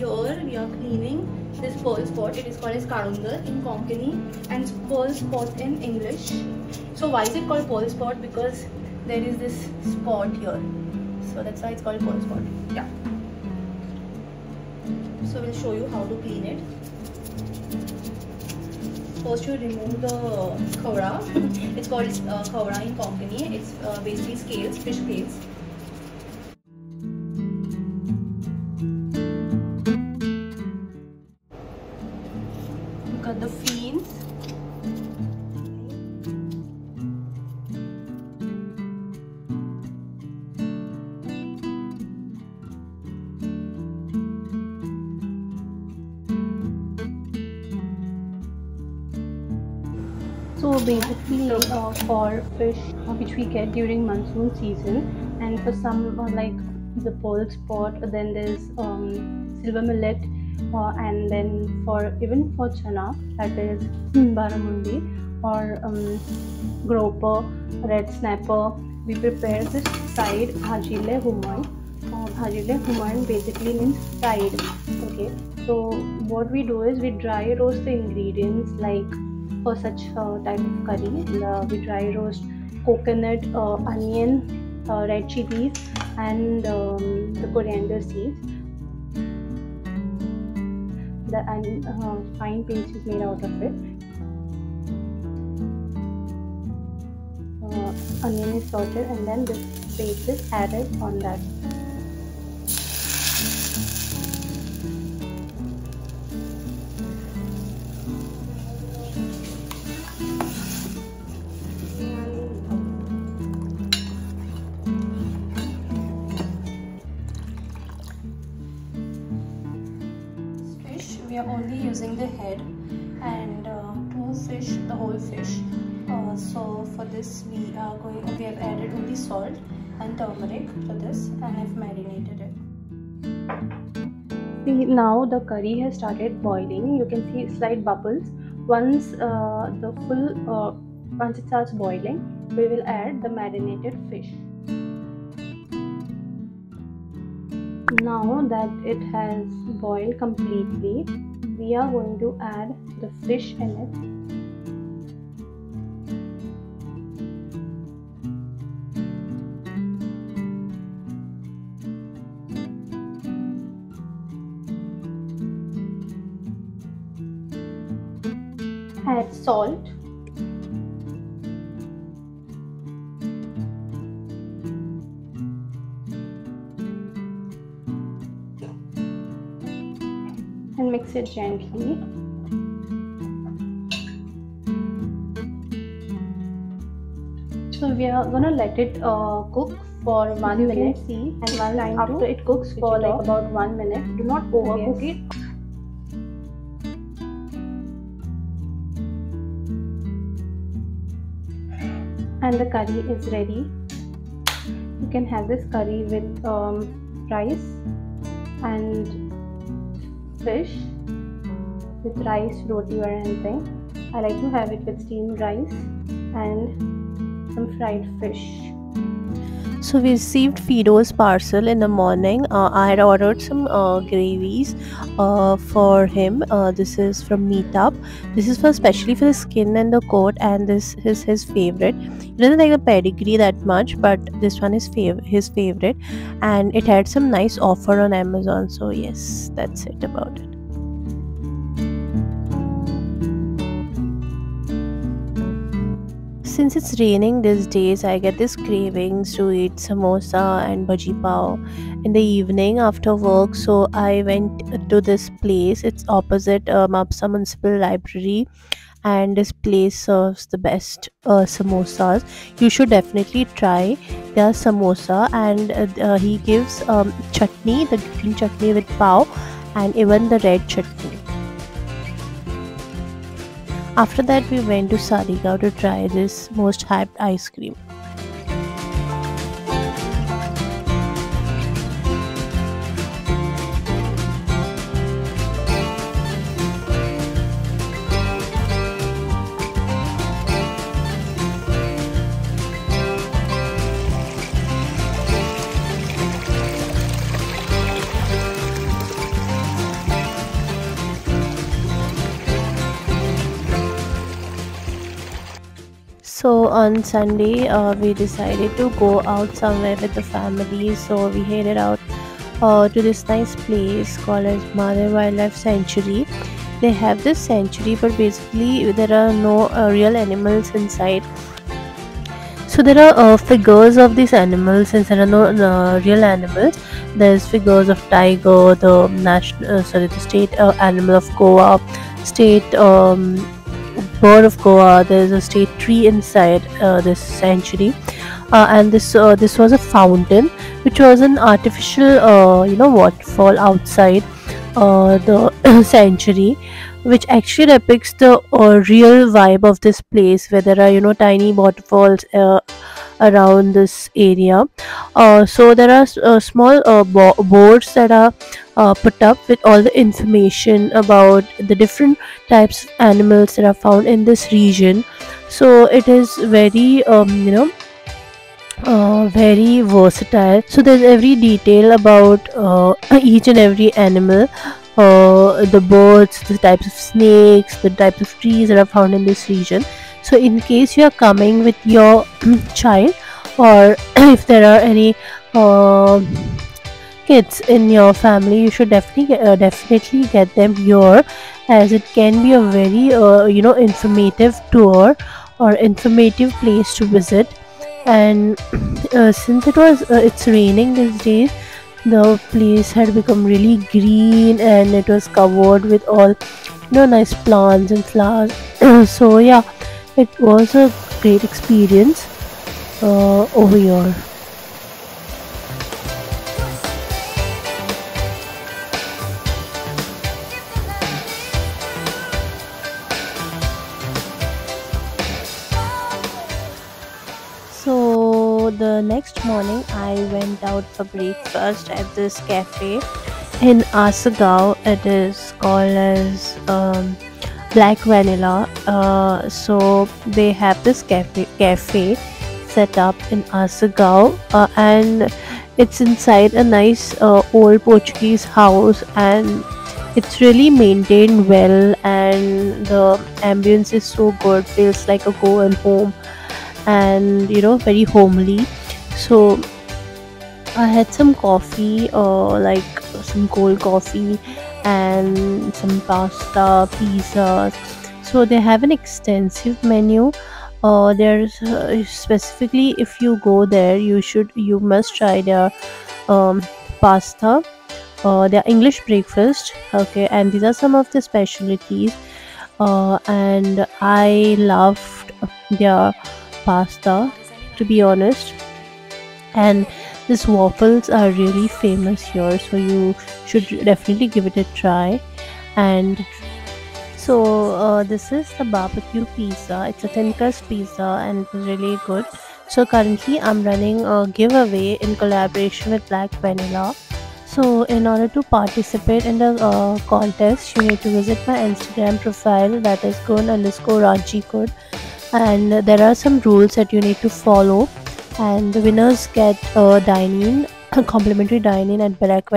we are cleaning this pearl spot. It is called as karundar in konkani and pearl spot in english. So why is it called pearl spot? Because there is this spot here. So that's why it's called pearl spot. Yeah. So we'll show you how to clean it. First you remove the khavra it's called uh, khavra in konkani. It's uh, basically scales fish scales the fins So basically uh, for fish uh, which we get during monsoon season and for some uh, like the pearl spot then there's um, silver mullet and then for even for chonak that is barramundi or um, grouper, red snapper we prepare this fried bhajile human uh, human basically means fried okay? So what we do is we dry roast the ingredients like for such uh, type of curry. Uh, we dry roast coconut uh, onion uh, red chilies and um, the coriander seeds the and uh, fine paste is made out of it. Uh, onion is sorted and then this paste is added on that. We are only using the head and uh, to fish the whole fish. Uh, so for this we are going we have added only salt and turmeric to this and have marinated it. See now the curry has started boiling. You can see slight bubbles. Once uh, the full uh, once it starts boiling we will add the marinated fish now that it has boiled completely we are going to add the fish in it. Add salt mix it gently. So we are gonna let it uh, cook for one you minute. see, and once after it cooks for like off. about one minute, do not overcook yes. it. And the curry is ready. You can have this curry with um, rice and fish with rice, roti or anything. I like to have it with steamed rice and some fried fish. So we received Fido's parcel in the morning. Uh, I had ordered some uh, gravies uh, for him. Uh, this is from Meat Up. This is for especially for the skin and the coat, and this is his favorite. He doesn't like the pedigree that much, but this one is fav- his favorite, and it had some nice offer on Amazon. So yes, that's it about it. Since it's raining these days i get this cravings to eat samosa and bhaji pav in the evening after work. So i went to this place. It's opposite uh, mapsa municipal library and this place serves the best uh, samosas. You should definitely try their samosa and uh, uh, he gives um, chutney the green chutney with pav and even the red chutney after that, we went to Saligao to try this most hyped ice cream. So on Sunday, uh, we decided to go out somewhere with the family. So we headed out uh, to this nice place called as Mother Wildlife Sanctuary. They have this sanctuary, but basically there are no uh, real animals inside. So there are uh, figures of these animals since there are no uh, real animals. There's figures of tiger, the national, uh, sorry, the state animal of Goa, state um, bird of Goa. There's a state tree inside uh, this sanctuary, uh, and this uh, this was a fountain, which was an artificial, uh, you know, waterfall outside uh, the sanctuary, which actually depicts the uh, real vibe of this place, where there are you know tiny waterfalls. Around this area. Uh, so there are uh, small uh, bo- boards that are uh, put up with all the information about the different types of animals that are found in this region. So it is very um, you know uh, very versatile. So there's every detail about uh, each and every animal. Uh, the birds the types of snakes the types of trees that are found in this region so in case you are coming with your child or if there are any um kids in your family you should definitely uh, definitely get them here as it can be a very uh, you know informative tour or informative place to visit. And uh, since it was uh, it's raining these days the place had become really green and it was covered with all you know nice plants and flowers. So yeah it was a great experience uh, over here So the next morning, I went out for breakfast at this cafe in Asagao. It is called as um, Black Vanilla. Uh, so they have this cafe cafe set up in Asagao, uh, and it's inside a nice uh, old Portuguese house, and it's really maintained well, and the ambience is so good. Feels like a Goan home and you know very homely so i had some coffee uh, like some cold coffee and some pasta pizzas so they have an extensive menu. Uh, there's uh, specifically if you go there you should you must try their um, pasta. Uh, their english breakfast okay and these are some of the specialties. Uh, and i loved their pasta to be honest. And these waffles are really famous here so you should definitely give it a try. And so uh, this is the barbecue pizza. It's a thin crust pizza and it was really good. So currently i'm running a giveaway in collaboration with black vanilla. So in order to participate in the uh, contest you need to visit my instagram profile that is gun underscore raji code and there are some rules that you need to follow and the winners get a dine-in complimentary dine-in at Barack